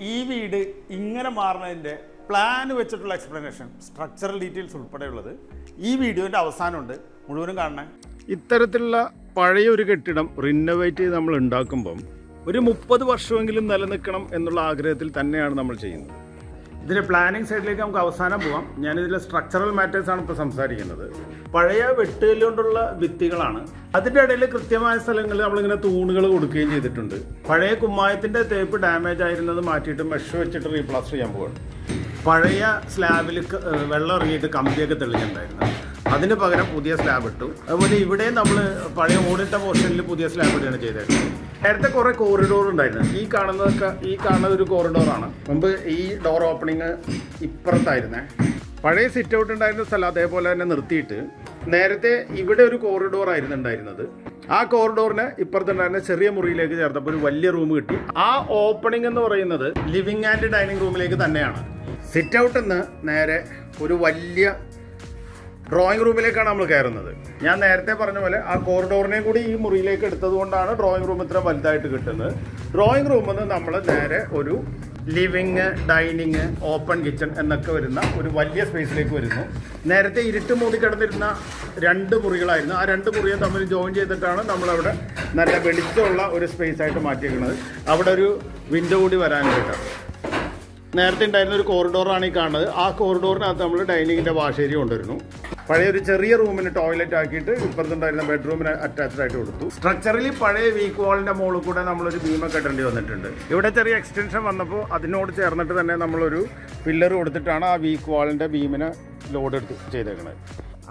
ഈ വീട് ഇങ്ങനെ മാറുന്നതിന്റെ പ്ലാൻ വെച്ചിട്ടുള്ള എക്സ്പ്ലനേഷൻ സ്ട്രക്ചറൽ ഡീറ്റെയിൽസ് ഉൾപ്പെടെയുള്ളത് ഈ വീഡിയോന്റെ അവസാനമുണ്ട്. മുഴുവനും കാണണേ. ഇത്തരത്തിലുള്ള പഴയ ഒരു കെട്ടിടം റിനോവേറ്റ് ചെയ്ത് നമ്മൾ ഉണ്ടാക്കുമ്പം ഒരു മുപ്പത് വർഷമെങ്കിലും നിലനിൽക്കണം എന്നുള്ള ആഗ്രഹത്തിൽ തന്നെയാണ് നമ്മൾ ചെയ്യുന്നത്. ഇതിന്റെ പ്ലാനിങ് സൈഡിലേക്ക് നമുക്ക് അവസാനം പോവാം. ഞാനിതിലെ സ്ട്രക്ചറൽ മാറ്റേഴ്സാണ് ഇപ്പോൾ സംസാരിക്കുന്നത്. പഴയ വെട്ടുകല്ലുകൊണ്ടുള്ള ഭിത്തികളാണ്. അതിന്റെ ഇടയിൽ കൃത്യമായ സ്ഥലങ്ങളിൽ നമ്മളിങ്ങനെ തൂണുകൾ കൊടുക്കുകയും ചെയ്തിട്ടുണ്ട്. പഴയ കുമ്മായത്തിന്റെ തേപ്പ് ഡാമേജ് ആയിരുന്നത് മാറ്റിയിട്ട് മെഷ് വെച്ചിട്ട് റീപ്ലാസ്റ്റർ ചെയ്യാൻ പോവാണ്. പഴയ സ്ലാബിൽ വെള്ളം ഇറങ്ങിയിട്ട് കമ്പിയൊക്കെ തെളിഞ്ഞിട്ടുണ്ടായിരുന്നു. അതിന് പകരം പുതിയ സ്ലാബ് ഇട്ടു. അതുപോലെ ഇവിടെ നമ്മൾ പഴയ ഓടിട്ട പോർഷനിൽ പുതിയ സ്ലാബ് ഇടുകയാണ് ചെയ്തേക്കുന്നത്. നേരത്തെ കുറെ കോറിഡോർ ഉണ്ടായിരുന്നു. ഈ കാണുന്നതൊക്കെ ഈ കാണുന്ന ഒരു കോറിഡോറാണ് മുമ്പ് ഈ ഡോർ ഓപ്പണിങ് ഇപ്പുറത്തായിരുന്നേ. പഴയ സിറ്റ് ഔട്ട് ഉണ്ടായിരുന്ന സ്ഥലം അതേപോലെ തന്നെ നിർത്തിയിട്ട് നേരത്തെ ഇവിടെ ഒരു കോറിഡോർ ആയിരുന്നു ഉണ്ടായിരുന്നത്. ആ കോറിഡോറിന് ഇപ്പുറത്തുണ്ടായിരുന്ന ചെറിയ മുറിയിലേക്ക് ചേർത്തപ്പോൾ ഒരു വലിയ റൂം കിട്ടി. ആ ഓപ്പണിംഗ് എന്ന് പറയുന്നത് ലിവിങ് ആൻഡ് ഡൈനിങ് റൂമിലേക്ക് തന്നെയാണ്. സിറ്റ് ഔട്ട് നിന്ന് നേരെ ഒരു വലിയ ഡ്രോയിങ് റൂമിലേക്കാണ് നമ്മൾ കയറുന്നത്. ഞാൻ നേരത്തെ പറഞ്ഞ പോലെ ആ കോറിഡോറിനെ കൂടി ഈ മുറിയിലേക്ക് എടുത്തത് കൊണ്ടാണ് ഡ്രോയിങ് റൂം ഇത്ര വലുതായിട്ട് കിട്ടുന്നത്. ഡ്രോയിങ് റൂമിൽ നിന്ന് നമ്മൾ നേരെ ഒരു ലിവിങ് ഡൈനിങ് ഓപ്പൺ കിച്ചൺ എന്നൊക്കെ വരുന്ന ഒരു വലിയ സ്പേസിലേക്ക് വരുന്നു. നേരത്തെ ഇരുട്ട് മൂടി കിടന്നിരുന്ന രണ്ട് മുറികളായിരുന്നു. ആ രണ്ട് മുറിയെ തമ്മിൽ ജോയിൻ ചെയ്തിട്ടാണ് നമ്മളവിടെ നല്ല വെളിച്ചമുള്ള ഒരു സ്പേസ് ആയിട്ട് മാറ്റിയിരിക്കുന്നത് അവിടെ ഒരു വിൻഡോ കൂടി വരാനായിട്ടാണ് നേരത്തെ ഉണ്ടായിരുന്ന ഒരു കോറിഡോറാണ് ഈ കാണുന്നത്. ആ കോറിഡോറിനകത്ത് നമ്മൾ ഡൈനിങ്ങിന്റെ വാഷേരി കൊണ്ടുവരുന്നു. പഴയ ഒരു ചെറിയ റൂമിന് ടോയ്ലറ്റ് ആക്കിയിട്ട് ഇപ്പുറത്തുണ്ടായിരുന്ന ബെഡ്റൂമിന് അറ്റാച്ച്ഡ് ആയിട്ട് കൊടുത്തു. സ്ട്രക്ചറിൽ പഴയ വീക്ക് വാളിന്റെ മുകളിൽ കൂടെ നമ്മളൊരു ബീമൊക്കെ കെട്ടേണ്ടി വന്നിട്ടുണ്ട്. ഇവിടെ ചെറിയ എക്സ്റ്റൻഷൻ വന്നപ്പോൾ അതിനോട് ചേർന്നിട്ട് തന്നെ നമ്മളൊരു പില്ലർ കൊടുത്തിട്ടാണ് ആ വീക്ക് വാളിന്റെ ഭീമിന് ലോഡ് എടുത്ത് ചെയ്തേക്കുന്നത്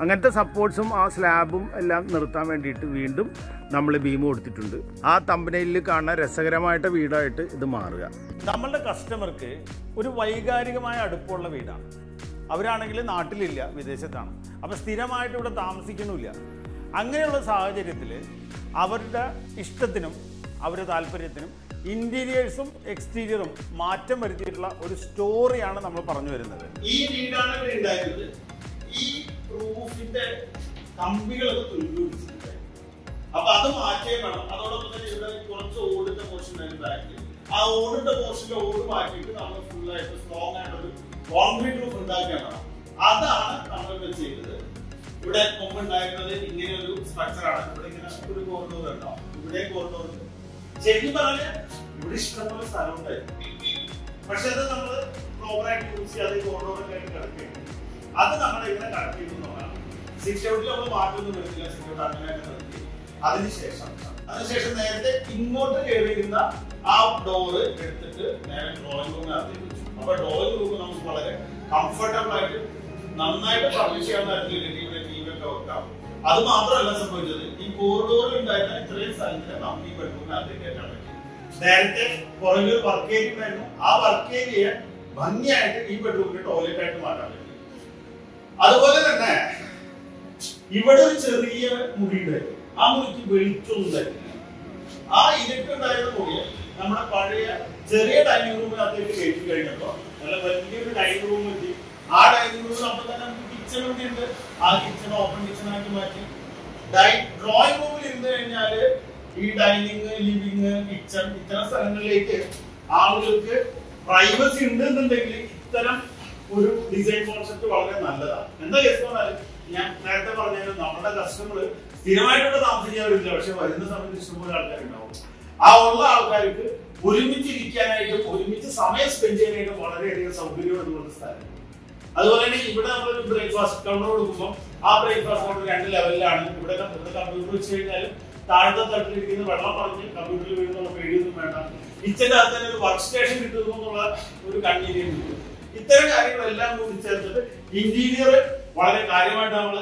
അങ്ങനത്തെ സപ്പോർട്ട്സും ആ സ്ലാബും എല്ലാം നിർത്താൻ വേണ്ടിയിട്ട് വീണ്ടും നമ്മൾ ബീം കൊടുത്തിട്ടുണ്ട്. ആ തമ്പനയിൽ കാണുന്ന രസകരമായിട്ട് വീടായിട്ട് ഇത് മാറുക. നമ്മളുടെ കസ്റ്റമർക്ക് ഒരു വൈകാരികമായ അടുപ്പമുള്ള വീടാണ്. അവരാണെങ്കിൽ നാട്ടിലില്ല വിദേശത്താണ്. അപ്പോൾ സ്ഥിരമായിട്ട് ഇവിടെ താമസിക്കണമില്ല അങ്ങനെയുള്ള സാഹചര്യത്തിൽ അവരുടെ ഇഷ്ടത്തിനും അവരുടെ താല്പര്യത്തിനും ഇന്റീരിയേഴ്സും എക്സ്റ്റീരിയറും മാറ്റം വരുത്തിയിട്ടുള്ള ഒരു സ്റ്റോറിയാണ് നമ്മൾ പറഞ്ഞു വരുന്നത്. ഈ വീടാണ് ഇവിടെ ഈ റൂഫിന്റെ കമ്പികളൊക്കെ അപ്പൊ അത് മാറ്റേ വേണം. അതോടൊപ്പം തന്നെ ഇവിടെ കുറച്ച് ഓടിന്റെ പോർഷൻ ബാക്കിൽ. ആ ഓടിന്റെ പോർഷനിലെ ഓട് മാറ്റിയിട്ട് നമ്മൾ ഫുൾ ആയിട്ട് സ്ട്രോങ് ആയിട്ട് ഒരു കോൺക്രീറ്റ് റൂഫ് ഉണ്ടാക്കിയാൽ വേണം അതാണ് നമ്മൾ ഇവിടെ ചെയ്തത്. ഇവിടെ മുമ്പ് ഉണ്ടായിരുന്നത് ഇങ്ങനെ ഒരു സ്ട്രക്ചർ ആണ്. ഇവിടെ ഇങ്ങനെ ഒരു കോറിഡോർ ഉണ്ടാവും ഇവിടെ കോറിഡോർ ശരിക്കും പറഞ്ഞാൽ ഇവിടെ ഇഷ്ടംപോലെ സ്ഥലം ഉണ്ടായിരുന്നു പക്ഷെ അത് നമ്മൾ പ്രോപ്പർ ആയിട്ട് യൂസ് ചെയ്യാതെ കോറിഡോറൊക്കെ ആയിട്ട് കിടക്കുകയാണ് അത് നമ്മൾ ഇങ്ങനെ കണക്ട് ചെയ്തു സിറ്റ് ഔട്ടിൽ നമ്മൾ മാറ്റൊന്നും വരുന്നില്ല. സിറ്റ് ഔട്ട് അങ്ങനെ നിർത്തി. അതിനുശേഷം അതിനുശേഷം നേരത്തെ ഇങ്ങോട്ട് കയറിയിരുന്ന ആ ഡോറ് എടുത്തിട്ട് നേരെ ഡ്രോയിങ് റൂമിൽ വെച്ചു. അപ്പൊ ഡ്രോയിങ് റൂം നമുക്ക് വളരെ കംഫർട്ടബിൾ ആയിട്ട് നന്നായിട്ട് പബ്ലിഷ് ചെയ്യാൻ തരത്തിലുള്ള ഇവിടെ ഒക്കെ വെക്കാം അത് മാത്രമല്ല സംഭവിച്ചത് ഈ കോറിഡോറിൽ ഉണ്ടായിരുന്ന ഇത്രയും സ്ഥലത്തിന് നമുക്ക് ഈ ബെഡ്റൂമിനകത്തേക്ക് കയറ്റാൻ പറ്റി. നേരത്തെ പുറകിൽ വർക്ക് ഏരിയ ഉണ്ടായിരുന്നു. ആ വർക്ക് ഏരിയ ഭംഗിയായിട്ട് ഈ ബെഡ്റൂമിന് ടോയ്ലറ്റ് ആയിട്ട് മാറ്റാൻ പറ്റി. അതുപോലെ തന്നെ ഇവിടെ ഒരു ചെറിയ മുറി ഉണ്ടായിരുന്നു. ആ മുറിക്ക് വെളിച്ചൊന്നും ഉണ്ടായിരുന്നില്ല ആ ഇരുട്ടുണ്ടായിരുന്ന മുറി നമ്മുടെ പഴയ ചെറിയ ഡൈനിങ് റൂമിനകത്തേക്ക് കയറ്റി കഴിഞ്ഞപ്പോ നല്ല വലിയൊരു ഡൈനിങ് റൂം എത്തി. ആ ഡൈനിങ് റൂമിൽ അപ്പൊ തന്നെ നമുക്ക് കിച്ചൺ ഇവിടെ ഉണ്ട്. ആ കിച്ചൺ ഓപ്പൺ കിച്ചൺ ആക്കി മാറ്റി. ഡ്രോയിങ് റൂമിൽ ഇരുന്ന് കഴിഞ്ഞാൽ ഈ ഡൈനിങ് ലിവിങ് കിച്ചൺ ഇത്തരം സ്ഥലങ്ങളിലേക്ക് ആളുകൾക്ക് പ്രൈവസി ഉണ്ട് എന്നുണ്ടെങ്കിൽ ഇത്തരം ഒരു ഡിസൈൻ കോൺസെപ്റ്റ് വളരെ നല്ലതാണ്. എന്താ കേസ് പറഞ്ഞാൽ ഞാൻ നേരത്തെ പറഞ്ഞാലും നമ്മുടെ കസ്റ്റമർ സ്ഥിരമായിട്ടുള്ള താമസിക്കാറില്ല പക്ഷെ വരുന്ന സമയത്ത് ഇഷ്ടംപോലെ ആൾക്കാരുണ്ടാവും. ആ ഉള്ള ആൾക്കാർക്ക് ഒരുമിച്ച് ഇരിക്കാനായിട്ടും ഒരുമിച്ച് സമയം സ്പെൻഡ് ചെയ്യാനായിട്ടും വളരെയധികം സൗകര്യമുള്ള സ്ഥലം അതുപോലെ തന്നെ ഇവിടെ നമ്മൾ ബ്രേക്ക്ഫാസ്റ്റ് കൗണ്ടർ കൊടുക്കുമ്പോൾ ആ ബ്രേക്ക്ഫാസ്റ്റ് കൗണ്ടർ രണ്ട് ലെവലിലാണ് ഇവിടെ കമ്പ്യൂട്ടർ വെച്ച് കഴിഞ്ഞാൽ താഴത്തെ തട്ടിലിരിക്കുന്ന വെള്ളം പറഞ്ഞ് കമ്പ്യൂട്ടറിൽ വീഴുന്നുള്ള പേടിയൊന്നും വേണ്ട. കിച്ചന്റെ അകത്ത് തന്നെ ഒരു വർക്ക് സ്റ്റേഷൻ കിട്ടുന്നു എന്നുള്ള ഒരു കൺവീനിയൻസ് ഇത്തരം കാര്യങ്ങളെല്ലാം കൂടി ചേർത്തിട്ട് ഇന്റീരിയർ വളരെ കാര്യമായിട്ട് നമ്മൾ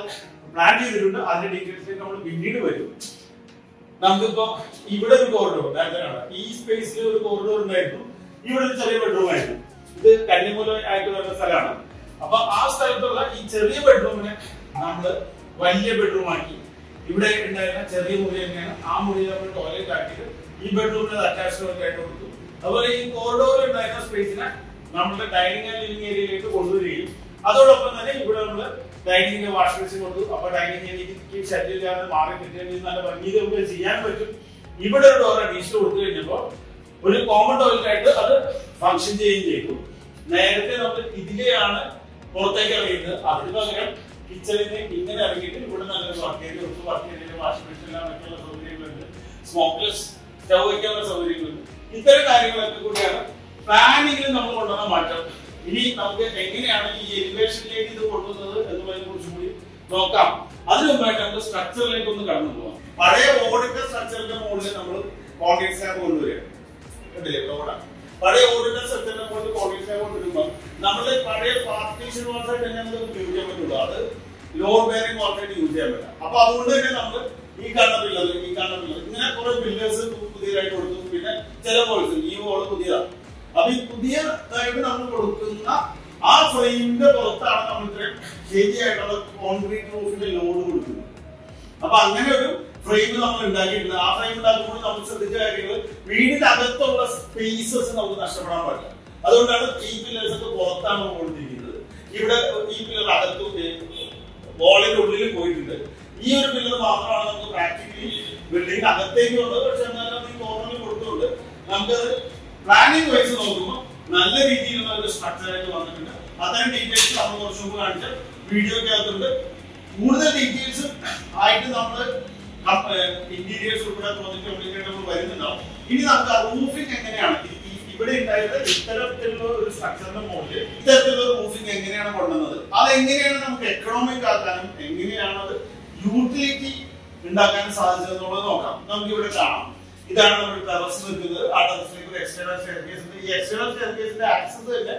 പ്ലാൻ ചെയ്തിട്ടുണ്ട്. അതിന്റെ ഡീറ്റെയിൽസിലേക്ക് നമ്മൾ പിന്നീട് വരും. നമുക്കിപ്പോ ഇവിടെ ഒരു കോറിഡോർ കാണാം ഈ സ്പേസിൽ ഒരു കോറിഡോർ ഉണ്ടായിരുന്നു ഇവിടെ ഒരു ചെറിയ ബെഡ്റൂം ആയിരുന്നു ഇത് കന്നിമൂല ആയിട്ട് വരുന്ന സ്ഥലമാണ്. അപ്പൊ ആ സ്ഥലത്തുള്ള ഈ ചെറിയ ബെഡ്റൂമിനെ നമ്മൾ വലിയ ബെഡ്റൂം ആക്കി. ഇവിടെ ഉണ്ടായിരുന്ന ചെറിയ മുറി തന്നെയാണ് ആ മുറി നമ്മൾ ടോയ്ലറ്റ് ആക്കിയിട്ട് ഈ ബെഡ്റൂമിന് അറ്റാച്ച്മെന്റ് ആയിട്ട് കൊടുത്തു. അതുപോലെ ഈ കോറിഡോറിൽ ഉണ്ടായിരുന്ന സ്പേസിനെ നമ്മുടെ ഡൈനിങ് ആൻഡ് ലിവിംഗ് ഏരിയയിലേക്ക് കൊണ്ടുവരികയും അതോടൊപ്പം തന്നെ ഇവിടെ നമ്മൾ ഡൈനിങ്ങിന്റെ വാഷ് ബേസിൻ കൊടുത്തു അപ്പൊ ഡൈനിങ് ഏരിയക്ക് ശരീരം മാറി കിട്ടുകയും നല്ല ഭംഗിയിൽ ചെയ്യാൻ പറ്റും. ഇവിടെ ഒരു ഡോർ അഡീഷണൽ കൊടുത്തു കഴിഞ്ഞപ്പോ ഒരു കോമൺ ടോയ്ലറ്റ് ആയിട്ട് അത് ഫങ്ഷൻ ചെയ്യുകയും ചെയ്തു. നേരത്തെ നമ്മൾ ഇതിലെയാണ് പുറത്തേക്ക് ഇറങ്ങിയത് അതിന് പകരം കിച്ചണിന് ഇങ്ങനെ ഇറങ്ങിയിട്ട് ഇവിടെ നല്ലൊരു വർക്ക് ഏരിയ ഉണ്ട് വർക്ക് ഏരിയ വാഷിംഗ് മെഷീൻ എല്ലാം സൗകര്യങ്ങളുണ്ട്. സ്മോക്ക്ലെസ് സ്റ്റവ് വെക്കാനുള്ള സൗകര്യങ്ങളുണ്ട്. ഇത്തരം കാര്യങ്ങളൊക്കെ കൂടിയാണ് പ്ലാനിങ്ങിൽ നമ്മൾ കൊണ്ടുവന്ന മാറ്റം. ഇനി നമുക്ക് എങ്ങനെയാണ് ഈ എലിവേഷനിലേക്ക് ഇത് കൊണ്ടുവന്നത് എന്നുള്ളതിനെ കുറിച്ച് കൂടി നോക്കാം. അതിനു മുമ്പായിട്ട് നമുക്ക് സ്ട്രക്ചറിലേക്ക് ഒന്ന് കടന്നു പോകാം പഴയ ഓടിന്റെ സ്ട്രക്ചറിന്റെ മുകളിൽ നമ്മൾ കോൺക്രീറ്റ് സ്ലാബ് കൊണ്ടുവരിക. കണ്ടില്ലേ? റോഡാണ് പഴയ ഓടിന്റെ സ്ട്രക്ചറിന്റെ മുകളിൽ കോൺക്രീറ്റ് സ്ലാബ് കൊണ്ടുവരുമ്പോൾ നമ്മുടെ പഴയ പാർട്ടീഷൻ വാസായിട്ട് തന്നെ നമുക്ക് ഉപയോഗിക്കാൻ പറ്റുള്ളൂ. അത് ലോഡ് ബെയറിംഗ് വാൾസായിട്ട് യൂസ് ചെയ്യാൻ പറ്റില്ല അപ്പൊ അതുകൊണ്ട് തന്നെ നമ്മൾ ഈ കാണുന്ന അപ്പൊ അങ്ങനെ ഒരു ഫ്രെയിം നമ്മൾ ഉണ്ടാക്കിയിട്ടുണ്ട്. ആ ഫ്രെയിം ഉണ്ടാക്കുമ്പോൾ നമ്മൾ ശ്രദ്ധിച്ച കാര്യങ്ങൾ വീടിന്റെ അകത്തുള്ള സ്പേസസ് നമുക്ക് നഷ്ടപ്പെടാൻ പാടില്ല. അതുകൊണ്ടാണ് ഈ പില്ലേഴ്സ് ഒക്കെ പുറത്താണ് കൊടുത്തിരിക്കുന്നത്. ഇവിടെ ഈ പില്ലർ അകത്തും വോളിന്റെ ഉള്ളിൽ പോയിട്ടുണ്ട്. ഈ ഒരു പില്ലർ മാത്രമാണ് നമുക്ക് പ്രാക്ടിക്കലി ബിൽഡിംഗ് അകത്തേക്ക് വന്നത് പക്ഷെ എന്നാലും ഈ കോർണറിൽ കൊടുത്തുകൊണ്ട് നമുക്കത് പ്ലാനിങ് വൈസ് നോക്കുമ്പോൾ നല്ല രീതിയിലുള്ള ഒരു സ്ട്രക്ചറായിട്ട് വന്നിട്ടുണ്ട്. അത്തരം ഡീറ്റെയിൽസ് നമ്മൾ കുറച്ച് മുമ്പ് കാണിച്ച വീഡിയോക്കകത്തുണ്ട് കൂടുതൽ ഡീറ്റെയിൽസ് ആയിട്ട് നമ്മൾ ഇന്റീരിയേഴ്സ് ഉൾപ്പെടെ പ്രോജക്റ്റ് നമ്മൾ വരുന്നുണ്ടാവും. ഇനി നമുക്ക് റൂഫിംഗ് എങ്ങനെയാണ്? ഇവിടെ ഉണ്ടായത് ഇത്തരത്തിലുള്ള ഒരു സ്ട്രക്ചറിന്റെ മുകളിൽ ഇത്തരത്തിലുള്ള റൂഫിംഗ് എങ്ങനെയാണ് കൊണ്ടുവന്നത്? അത് എങ്ങനെയാണ് നമുക്ക് എക്കണോമിക് ആക്കാനും എങ്ങനെയാണ് അത് യൂട്ടിലിറ്റി ഉണ്ടാക്കാനും സാധിച്ചതെന്നുള്ളത് നോക്കാം. നമുക്ക് ഇവിടെ കാണാം. ഇതാണ് നമ്മുടെ ടെറസ് നിൽക്കുന്നത്. ആ ടെറസിലേക്ക് ഒരു എക്സ്റ്റേണൽ സ്റ്റെയർകേസ് ഈ എക്സ്റ്റേണൽ സ്റ്റെയർകേസിന്റെ ആക്സസ് തന്നെ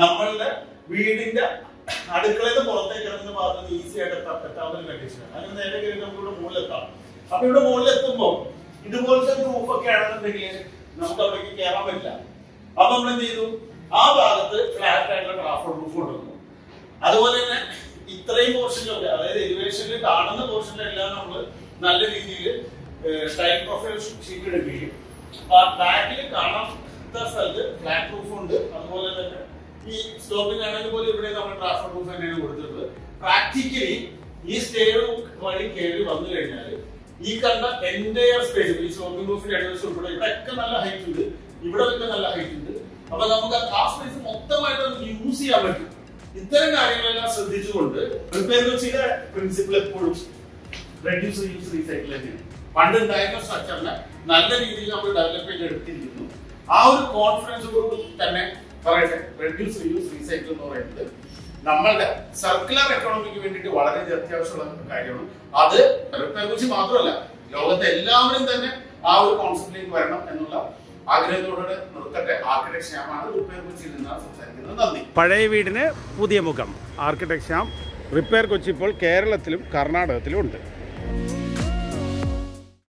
നമ്മളുടെ വീടിന്റെ അടുക്കളയിൽ നിന്ന് പുറത്തേക്ക് ഇറങ്ങുന്ന ഭാഗത്ത് ഈസി ആയിട്ട് എത്താൻ എത്താവുന്ന ഒരു കണ്ടീഷനാണ് അങ്ങനെ നേരെ കയറി നമുക്ക് ഇവിടെ മുകളിലെത്താം. അപ്പൊ ഇവിടെ മുകളിലെത്തുമ്പോൾ ഇതുപോലത്തെ പ്രൂഫ് ഒക്കെ ആണെന്നുണ്ടെങ്കിൽ നമുക്ക് അവിടേക്ക് കയറാൻ പറ്റില്ല. അപ്പൊ നമ്മൾ എന്ത് ചെയ്തു? ആ ഭാഗത്ത് ഫ്ലാറ്റ് ആയിട്ടുള്ള ട്രാഫോൾ റൂഫ് കൊണ്ടുവന്നു. അതുപോലെ തന്നെ ഇത്രയും പോർഷനിലൊക്കെ അതായത് എലിവേഷനിൽ കാണുന്ന പോർഷനിലെല്ലാം നമ്മൾ നല്ല രീതിയിൽ സ്റ്റൈൽ പ്രൊഫൈൽ ഷീറ്റ് എടുക്കുകയും ബാക്കിൽ കാണാത്ത സ്ഥലത്ത് ഫ്ലാറ്റ് റൂഫ് ഉണ്ട്. അതുപോലെ തന്നെ ഈ സ്ലോപ്പിംഗ് ആണെങ്കിൽ പോലും ഇവിടെ നമ്മൾ ട്രാൻസ്ഫർ റൂഫ് തന്നെയാണ് കൊടുത്തിട്ടുള്ളത്. പ്രാക്ടിക്കലി ഈ സ്റ്റെയർ വഴി കയറി വന്നു കഴിഞ്ഞാൽ ഈ കണ്ട എന്റെ സ്പേസ് ഈ സ്ലോപ്പിംഗ് റൂഫിന്റെ അഡ്വൈസ് ഉൾപ്പെടെ ഇവിടെയൊക്കെ നല്ല ഹൈറ്റ് ഉണ്ട്. ഇവിടെ ഒക്കെ നല്ല ഹൈറ്റ് ഉണ്ട്. അപ്പൊ നമുക്ക് ആ സ്പേസ് മൊത്തമായിട്ട് നമുക്ക് യൂസ് ചെയ്യാൻ പറ്റും. ഇത്തരം കാര്യങ്ങളെല്ലാം ശ്രദ്ധിച്ചുകൊണ്ട് റിപ്പയർ ചെയ്ത പ്രിൻസിപ്പിൾ എപ്പോഴും റെഡ്യൂസ് യൂസ് റീസൈക്കിൾ തന്നെയാണ്. പണ്ട് ഉണ്ടായിരുന്ന സ്ട്രക്ചറിനെ നല്ല രീതിയിൽ നമ്മൾ ഡെവലപ്പ് ചെയ്ത് എടുത്തിരിക്കുന്നു. ആ ഒരു കോൺഫിഡൻസ് തന്നെ പറയട്ടെ. റെഡ്യൂസ് യൂസ് റീസൈക്കിൾ എന്ന് പറയുന്നത് നമ്മളുടെ സർക്കുലർ എക്കണോമിക്ക് വേണ്ടിയിട്ട് വളരെ അത്യാവശ്യമുള്ള കാര്യമാണ്. അത് കൊച്ചി മാത്രമല്ല ലോകത്തെ എല്ലാവരും തന്നെ ആ ഒരു കോൺസെപ്റ്റിലേക്ക് വരണം എന്നുള്ള ആഗ്രഹത്തോടെ നിർത്തട്ടെ. ആർക്കിടെക്ട് ശ്യാമാണ് റിപ്പയർ കൊച്ചിയിൽ നിന്നാണ് സംസാരിക്കുന്നത്. നന്ദി. പഴയ വീടിന് പുതിയ മുഖം. ആർക്കിടെക്ട് ശ്യാം റിപ്പയർ കൊച്ചി ഇപ്പോൾ കേരളത്തിലും കർണാടകത്തിലും ഉണ്ട്.